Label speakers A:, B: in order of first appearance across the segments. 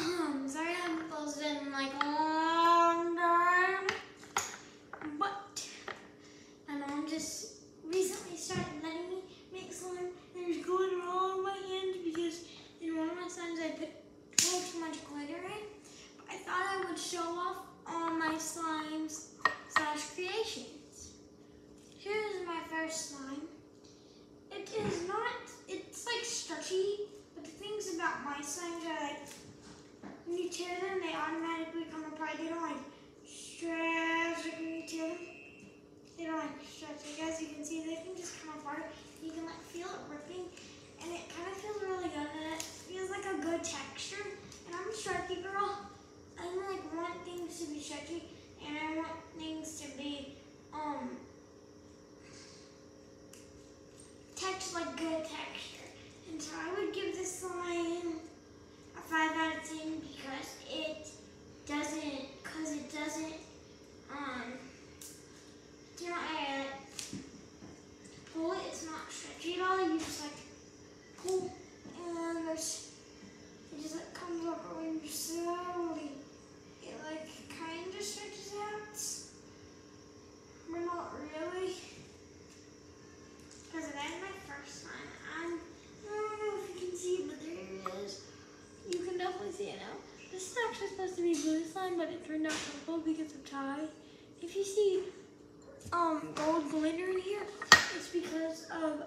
A: Um, sorry I haven't posted in like a long time. But my mom just recently started letting me make slime. There's glitter all over my hands because in one of my slimes I put way too much glitter in. But I thought I would show off all my slimes slash creations. Here's my first slime. It is not, it's like stretchy, but the things about my slimes are like, when you tear them, they automatically come apart. They don't like stretch like when you tear them. They don't like stretch. Like as you can see, they can just come apart. You can like feel it ripping, and it kind of feels really good, and it feels like a good texture. Stretchy girl. I like want things to be stretchy, and I want things to be um text like good texture. And so I would give this slime a five out of ten because it doesn't, because it doesn't, um, do not uh, pull it. It's not stretchy at all. You just like pull, and there's it just comes up really slowly. It like kind of stretches out, but not really. Because that is my first time. I'm, I don't know if you can see, but there it is. You can definitely see it now. This is actually supposed to be blue slime, but it turned out purple because of Ty. If you see um, gold glitter in here, it's because of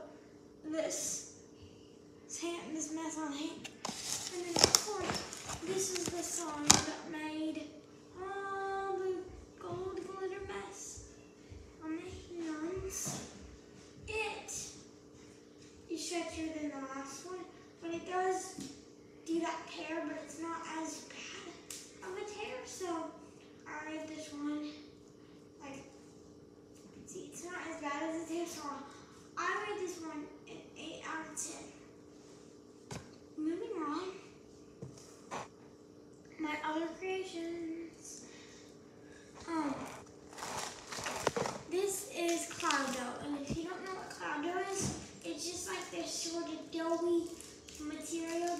A: this, this, mess on hand. And then of course, this is the song that made all the gold glitter mess on the hands. It is stretchier than the last one, but it does do that tear, but it's not as bad of a tear. So I rate this one like see, it's not as bad as a tear. So I rate this one an eight out of ten. Moving on, my other creations. Um, this is cloud dough, and if you don't know what cloud dough is, it's just like this sort of doughy material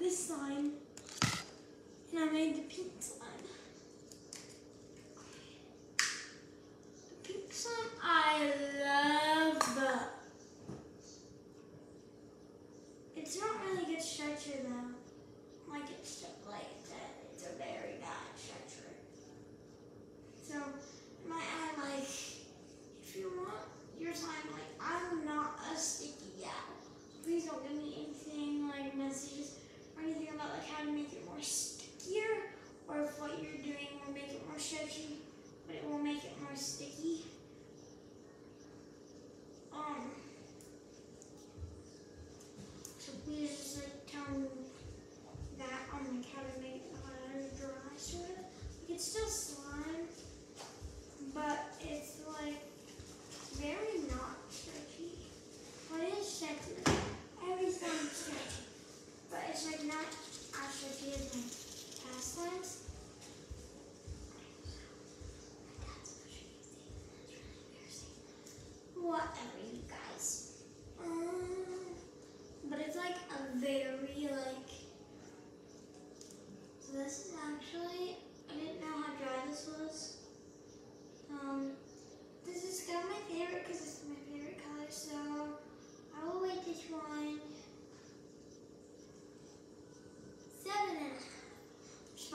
A: this slime and I made the pizza.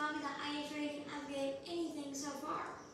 A: I have I've anything so far.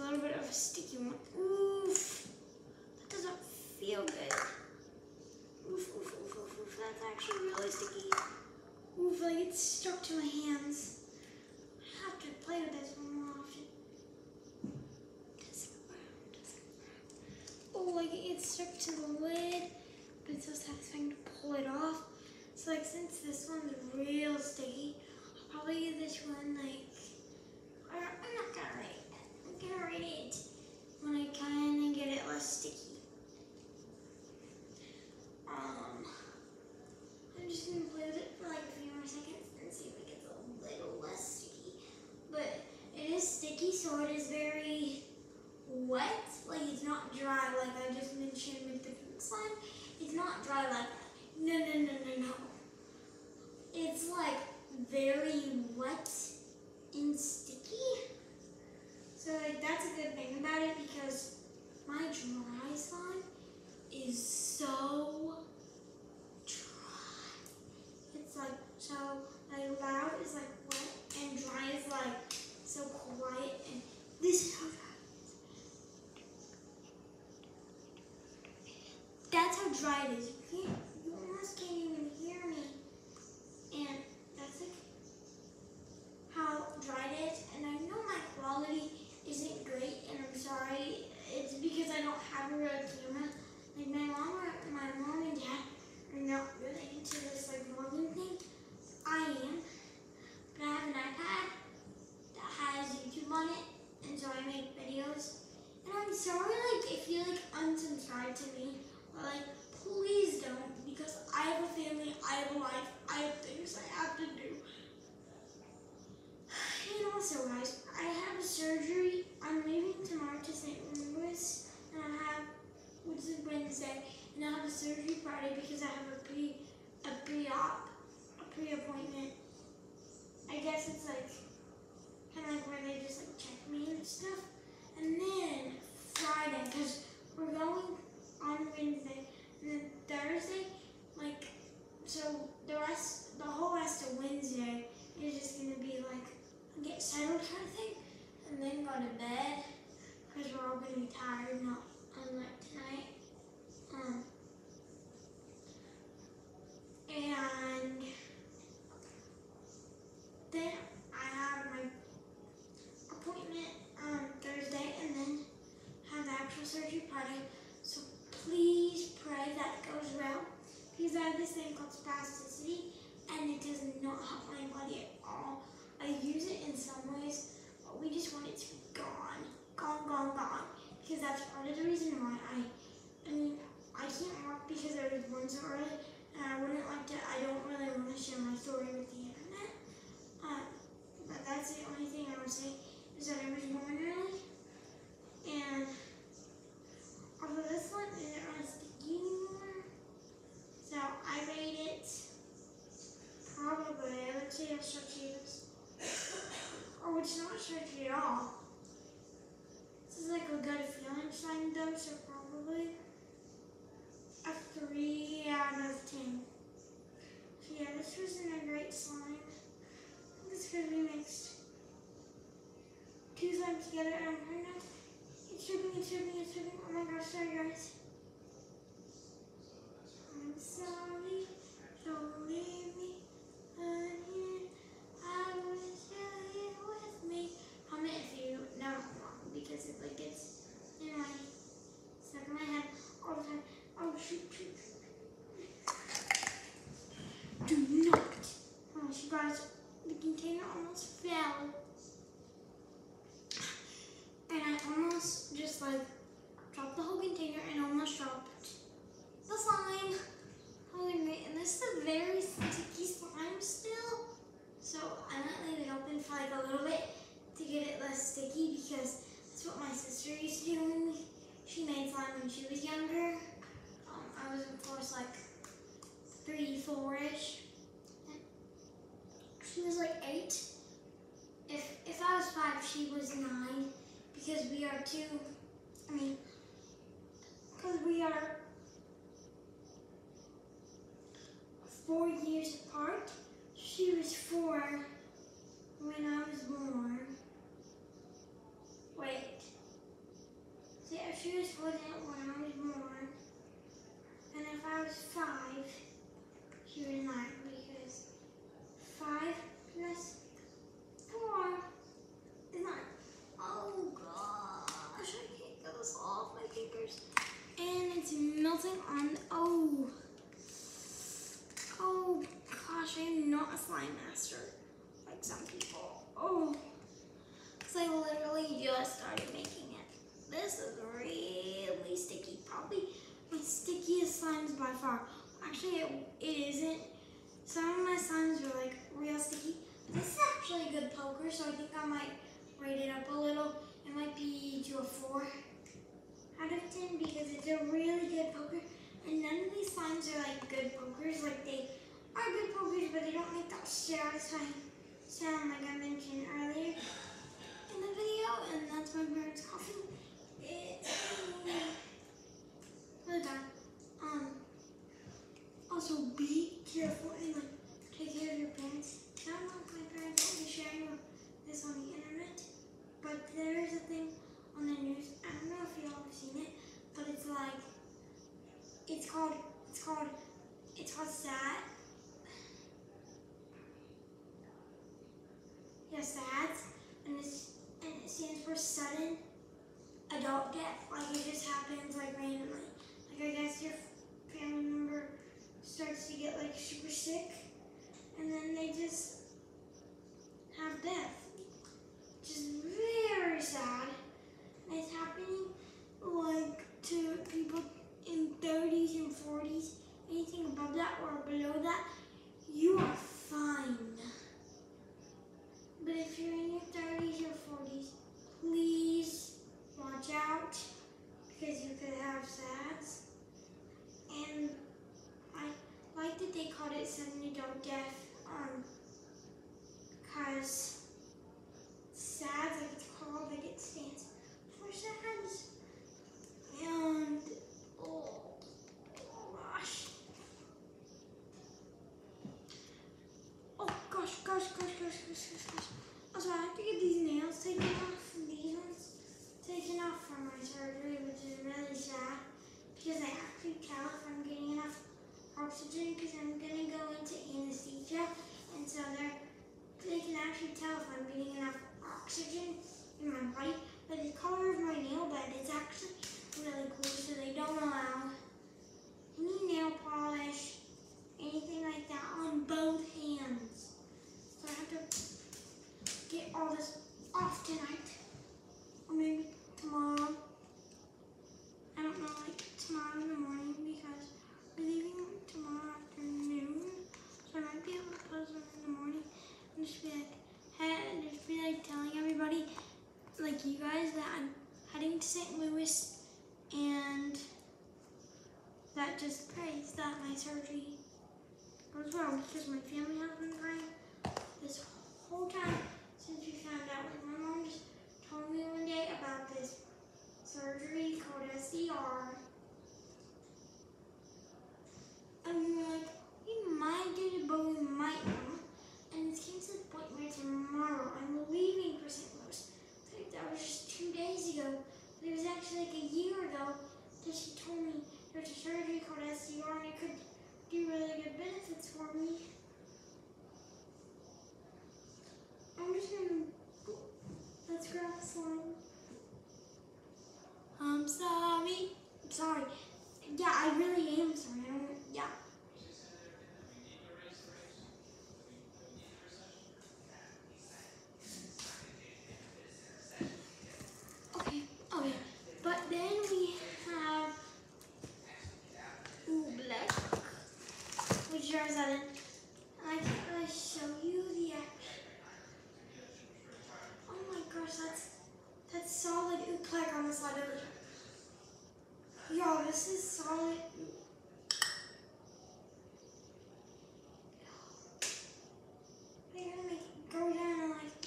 A: a little bit of a sticky one. Oof, that doesn't feel good. Oof, oof, oof, oof, oof, that's actually really sticky. Oof, like it's stuck to my hands. I have to play with this one more often. Oh, like it's stuck to the lid, but it's so satisfying to pull it off. So like since this one's real sticky, I'll probably use this one like when I kind of get it less sticky. Reason why I, I mean, I can't walk because I was born so early, and I wouldn't like to. I don't really want to share my story with the internet. Uh, but that's the only thing I would say is that I was born early, and although this one isn't really sticky anymore, so I rate it probably. I would say a is, or it's not stretchy at all. This is like a good feeling sign though, so probably a three out of ten. So yeah, this wasn't a great slime. This could be mixed two slimes together and right now it's dripping, it's dripping, it's. Oh my gosh, sorry guys. I'm sorry, don't leave me again. I wish you here with me. Comment if you know I'm wrong because it like gets in my stuck in my head all the time. Oh shoot, shoot. Do not. Oh, you guys, the container almost fell. And I almost just like dropped the whole container and almost dropped the slime. Holy great. And this is a very sticky slime still. So I might leave it open for like a little bit to get it less sticky because that's what my sister used to do when we, she made slime when she was younger. Um, I was of course like three, four-ish. She was like eight. If if I was five, she was nine because we are two. I mean, because we are four years apart. She was four when I was born. Wait. So yeah, she was four then when I was born. And if I was five, she was nine because five plus four is nine. Oh gosh, I can't get this off my fingers. And it's on, oh. Oh gosh, I'm not a slime master like some people. Oh, because I literally just started making it. This is really sticky. Probably my stickiest slimes by far. Actually, it, it isn't. Some of my slimes are like real sticky. This is actually a good poker, so I think I might rate it up a little. It might be to a four out of ten because it's a really good poker. And none of these slimes are like good pokers. Like they are good pokers, but they don't make that satisfying sound like I mentioned earlier in the video. And that's my parents coughing. It's really bad. Um. Also, be careful and like take care of your parents. I don't know if my parents will be sharing this on the internet, but there is a thing on the news. I don't know if y'all have seen it, but it's like it's called it's called it's called SAD. Yeah, sad, and it's and it stands for sudden adult death. Like it just happens like randomly. Like I guess your family member starts to get like super sick, and then they just have death, which is very sad. It's happening like to people in 30s and 40s. Anything above that or below that, you are fine. But if you're in your 30s or 40s, please watch out because you could have SADS. And I like that they called it sudden adult death um, because SADS, like it's called, like it stands for SADS. And, oh, oh gosh. Oh gosh, gosh, gosh, gosh, gosh, gosh, gosh. Also, I have to get these nails taken off, these ones taken off from my surgery, which is really sad because I actually tell if I'm getting enough oxygen because I'm gonna go into anesthesia, and so they're they can actually tell if I'm getting enough oxygen in my body. But the color of my nail bed is actually really cool, so they don't allow any nail polish, anything like that on both hands. So I have to get all this off tonight, or maybe tomorrow. like you guys that I'm heading to St. Louis and that just prays surgery goes well because my family has been praying this whole time since we found out. My mom just told me one day about this surgery called SDR. And we were like, we might get it, but we might not. And it's canceled appointment tomorrow. I'm leaving for St. Louis. Like, that was just two days ago. But it was actually like a year ago that she told me there's a surgery called SDR and it could do really good benefits for me. I'm just gonna let's grab the slime. I'm sorry. I'm sorry. Yeah, I really am sorry. Yeah. Okay, okay. But then we have ooh, black, which yours are in. I can't really show you the action. Oh my gosh, that's that's solid oobleck on the side of it. Yo, this is solid. They're gonna make it go down and like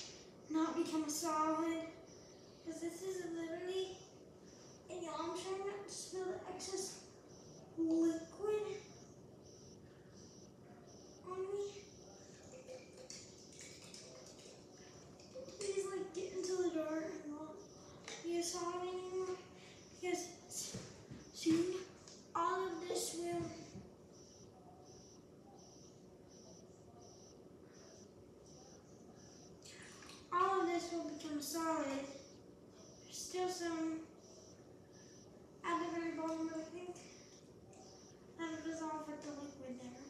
A: not become a solid. Because this is literally, and y'all, I'm trying not to spill the excess liquid on me. Please, like, get into the door and not be a solid anymore. Because s- soon, all of this will. All of this will become solid. There's still some at the very bottom, but I think that'll dissolve with the liquid there.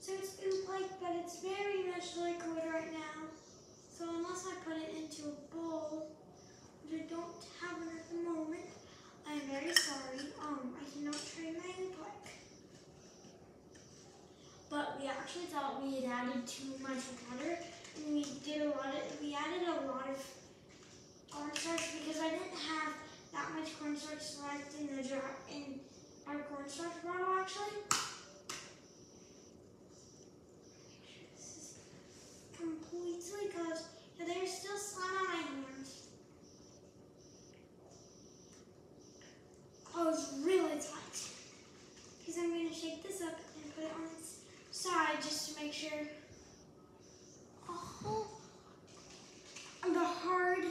A: So it's oobleck, but it's very much liquid right now. So unless I put it into a bowl, which I don't have it at the moment, I'm very sorry. Um, I cannot try my oobleck. But we actually thought we had added too much water, and we did a lot of, we added a lot of cornstarch because I didn't have that much cornstarch left in the jar in our cornstarch bottle actually. This is completely closed. Yeah, there's still slime on my hands. Closed really tight. Because I'm gonna shake this up and put it on its side just to make sure. Oh, and the hard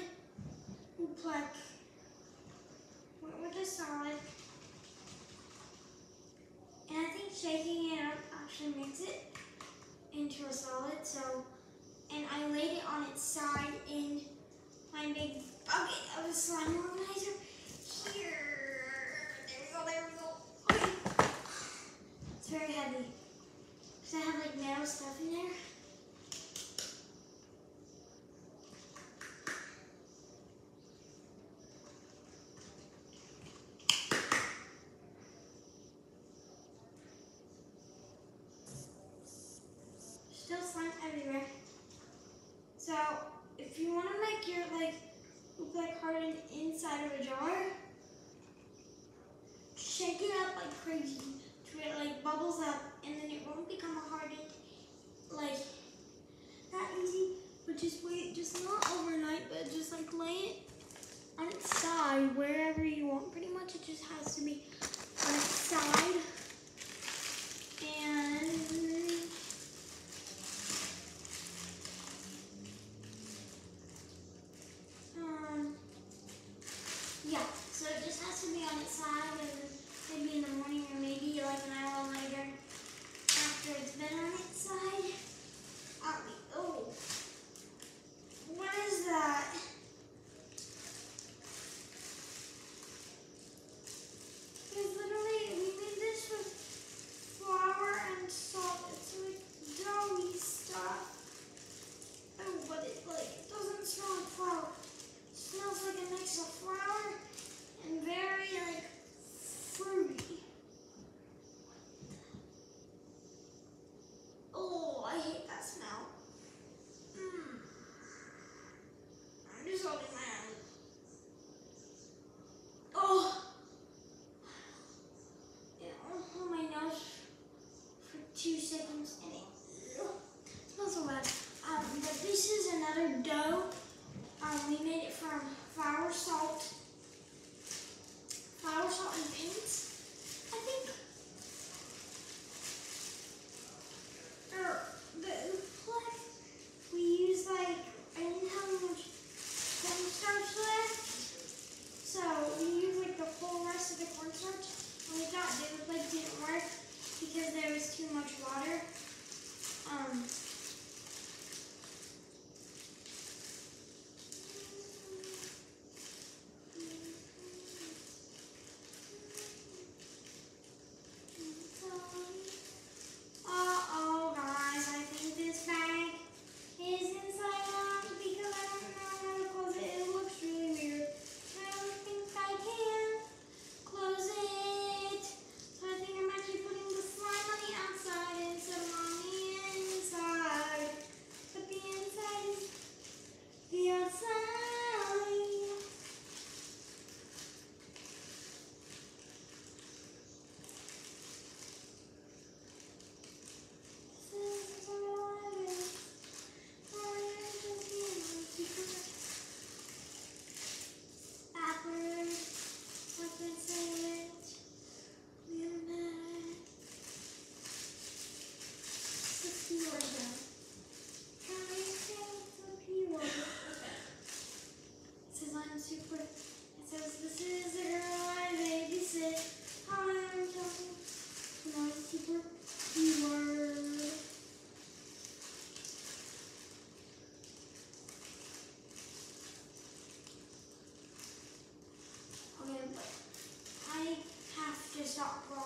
A: oobleck went with the solid. And I think shaking it up actually makes it into a solid. So, and I laid it on its side in my big bucket of slime organizer here. There we go, there we go. Okay. It's very heavy. Does it have like metal stuff in there? Still slime So if you want to make your like look like hardened inside of a jar, shake it up like crazy to it like bubbles up, and then it won't become a hardened like have